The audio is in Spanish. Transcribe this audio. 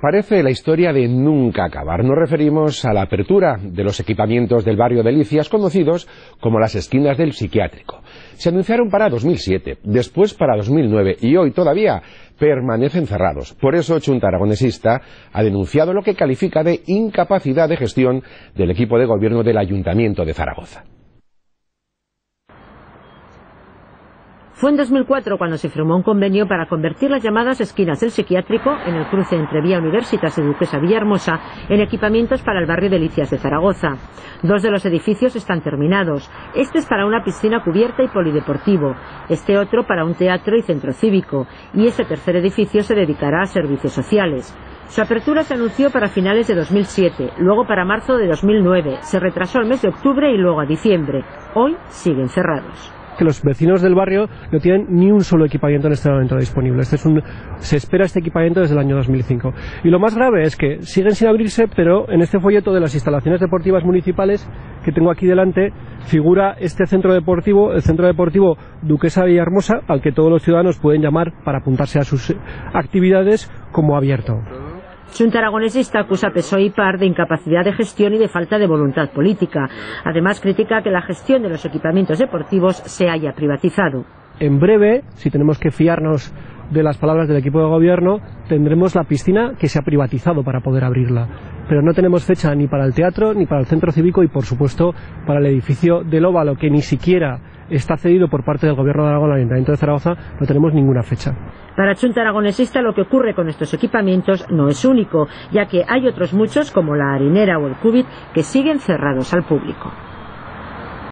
Parece la historia de nunca acabar. Nos referimos a la apertura de los equipamientos del barrio de Delicias, conocidos como las esquinas del psiquiátrico. Se anunciaron para 2007, después para 2009 y hoy todavía permanecen cerrados. Por eso Chunta Aragonesista ha denunciado lo que califica de incapacidad de gestión del equipo de gobierno del Ayuntamiento de Zaragoza. Fue en 2004 cuando se firmó un convenio para convertir las llamadas esquinas del psiquiátrico, en el cruce entre Vía Universitas y Duquesa Villahermosa, en equipamientos para el barrio Delicias de Zaragoza. Dos de los edificios están terminados. Este es para una piscina cubierta y polideportivo, este otro para un teatro y centro cívico, y ese tercer edificio se dedicará a servicios sociales. Su apertura se anunció para finales de 2007, luego para marzo de 2009, se retrasó al mes de octubre y luego a diciembre. Hoy siguen cerrados que los vecinos del barrio no tienen ni un solo equipamiento en este momento disponible. Este es un, se espera este equipamiento desde el año 2005. Y lo más grave es que siguen sin abrirse, pero en este folleto de las instalaciones deportivas municipales que tengo aquí delante figura este centro deportivo, el centro deportivo Duquesa Villahermosa, al que todos los ciudadanos pueden llamar para apuntarse a sus actividades como abierto. Junta Aragonesista acusa a PSOE y PAR de incapacidad de gestión y de falta de voluntad política. Además, critica que la gestión de los equipamientos deportivos se haya privatizado. En breve, si tenemos que fiarnos de las palabras del equipo de gobierno, tendremos la piscina que se ha privatizado para poder abrirla. Pero no tenemos fecha ni para el teatro, ni para el centro cívico y, por supuesto, para el edificio del Óvalo, que ni siquiera está cedido por parte del Gobierno de Aragón al Ayuntamiento de Zaragoza, no tenemos ninguna fecha. Para Chunta Aragonesista lo que ocurre con estos equipamientos no es único, ya que hay otros muchos, como la harinera o el cubit, que siguen cerrados al público.